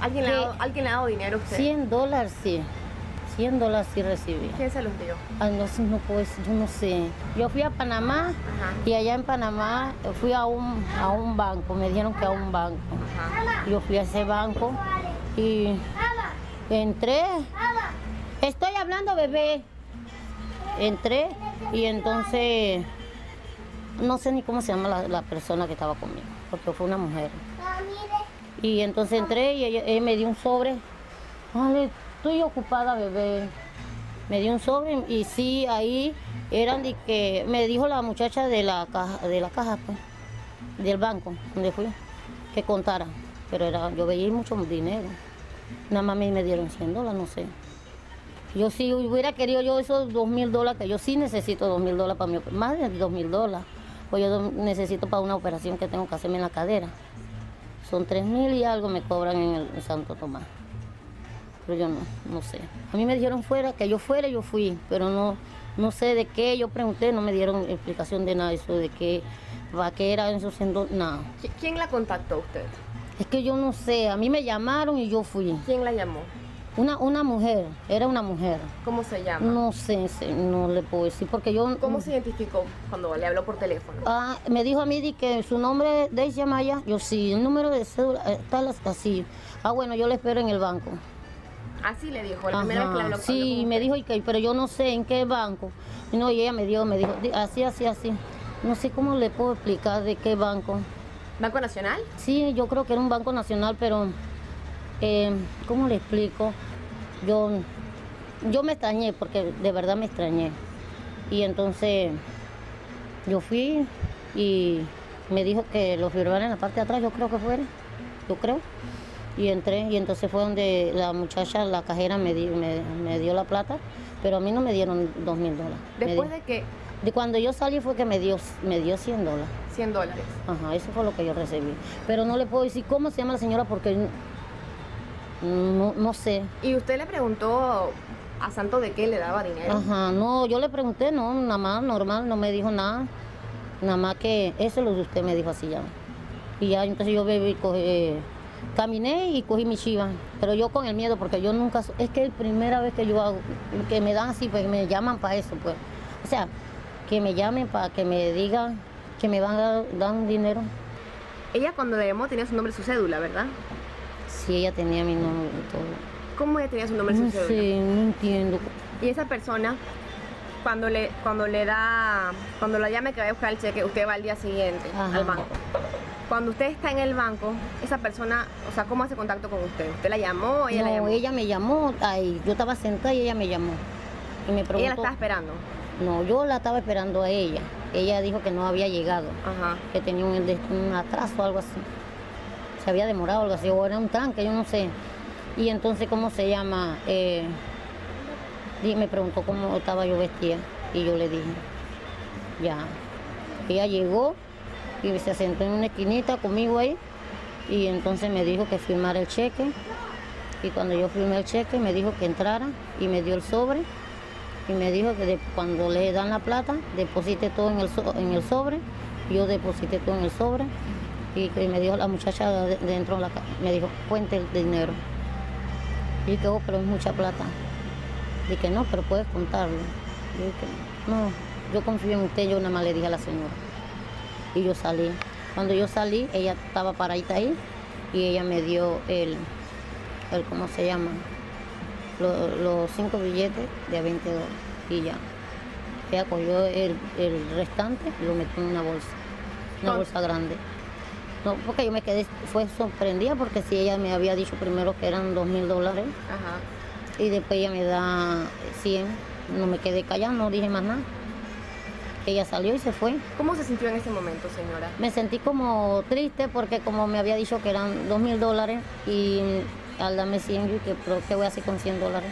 ¿Alguien, le ha, dado- ¿Alguien le ha dado dinero a usted? 100 dólares sí. 100 dólares sí recibí. ¿Quién se los dio? Ay, no, puedo decir, yo no sé. Yo fui a Panamá Ajá. y allá en Panamá fui a un, a un banco, me dijeron que a un banco. Ajá. Yo fui a ese banco y entré. Estoy hablando, bebé. Entré y entonces no sé ni cómo se llama la, la persona que estaba conmigo, porque fue una mujer. Y entonces entré y ella, ella me dio un sobre. Vale, estoy ocupada, bebé. Me dio un sobre y sí, ahí eran de que me dijo la muchacha de la caja, de la caja, pues, del banco donde fui, que contara. Pero era, yo veía mucho dinero. Nada más me, dieron 100 dólares, no sé. Yo sí hubiera querido yo esos dos mil dólares, que yo sí necesito dos mil dólares para mi más de dos mil dólares. Pues yo necesito para una operación que tengo que hacerme en la cadera. Son tres mil y algo me cobran en el en Santo Tomás. Pero yo no, no sé. A mí me dijeron fuera, que yo fuera, yo fui, pero no, no sé de qué. Yo pregunté, no me dieron explicación de nada, eso de qué, para qué era eso siendo, nada. ¿Qui- ¿Quién la contactó a usted? Es que yo no sé, a mí me llamaron y yo fui. ¿Quién la llamó? Una, una mujer, era una mujer. ¿Cómo se llama? No sé, no le puedo decir, porque yo... ¿Cómo se identificó cuando le habló por teléfono? Ah, me dijo a mí di que su nombre es Daisy Amaya. Yo sí, el número de cédula eh, está las- así. Ah, bueno, yo le espero en el banco. Así le dijo, la primera vez que le Ajá, habló. Sí, me dijo, y que, pero yo no sé en qué banco. No, y ella me dio, me dijo, di- así, así, así. No sé cómo le puedo explicar de qué banco. ¿Banco Nacional? Sí, yo creo que era un banco nacional, pero eh, ¿cómo le explico? Yo, yo me extrañé, porque de verdad me extrañé. Y entonces yo fui y me dijo que lo firmara en la parte de atrás, yo creo que fuera, yo creo. Y entré y entonces fue donde la muchacha, la cajera, me, di- me, me dio la plata, pero a mí no me dieron dos mil dólares. Después de que de cuando yo salí fue que me dio, me dio 100 dólares. 100 dólares. Ajá, eso fue lo que yo recibí. Pero no le puedo decir cómo se llama la señora porque no, no sé. ¿Y usted le preguntó a Santo de qué le daba dinero? Ajá, no, yo le pregunté, no, nada más normal, no me dijo nada. Nada más que eso es lo que usted me dijo así ya. Y ya, entonces yo bebí, cogí, eh, caminé y cogí mi chiva. Pero yo con el miedo, porque yo nunca, es que es primera vez que yo hago, que me dan así, pues me llaman para eso, pues. O sea, que me llamen para que me digan que me van a dar un dinero. Ella cuando le llamó tenía su nombre y su cédula, ¿verdad? Sí, ella tenía mi nombre y todo. ¿Cómo ella tenía su nombre y su No cédula? sé, no entiendo. Y esa persona, cuando le, cuando le da, cuando la llame que vaya a buscar el cheque, usted va al día siguiente Ajá. al banco. Cuando usted está en el banco, esa persona, o sea, ¿cómo hace contacto con usted? ¿Usted la llamó? ¿Ella la no, llamó? ella me llamó, ay, yo estaba sentada y ella me llamó. Y me preguntó. Ella la estaba esperando. No, yo la estaba esperando a ella. Ella dijo que no había llegado, Ajá. que tenía un, un atraso o algo así. Se había demorado algo así, o era un tranque, yo no sé. Y entonces, ¿cómo se llama? Eh, me preguntó cómo estaba yo vestida y yo le dije, ya. Ella llegó y se sentó en una esquinita conmigo ahí y entonces me dijo que firmara el cheque y cuando yo firmé el cheque me dijo que entrara y me dio el sobre y me dijo que cuando le dan la plata deposite todo en el sobre yo deposité todo en el sobre y que me dijo la muchacha de- dentro de la ca- me dijo cuente el dinero y que oh pero es mucha plata dije no pero puedes contarlo yo dije no yo confío en usted yo nada más le dije a la señora. Y yo salí. Cuando yo salí ella estaba paradita ahí y ella me dio el el cómo se llama lo- los cinco billetes de a 20 dólares. Y ya. Ella cogió el, el restante y lo metió en una bolsa, una bolsa grande. No, porque yo me quedé, fue sorprendida porque si ella me había dicho primero que eran dos mil dólares y después ella me da 100, no me quedé callada, no dije más nada. Ella salió y se fue. ¿Cómo se sintió en ese momento, señora? Me sentí como triste porque como me había dicho que eran dos mil dólares y al darme 100 yo pero ¿qué voy a hacer con 100 dólares?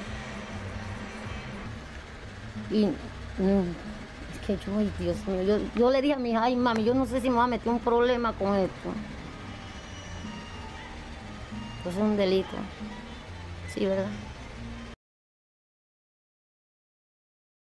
Y mm, yo, Dios mío, yo, yo le dije a mi hija, ay mami, yo no sé si me va a meter un problema con esto. Pues es un delito. Sí, ¿verdad?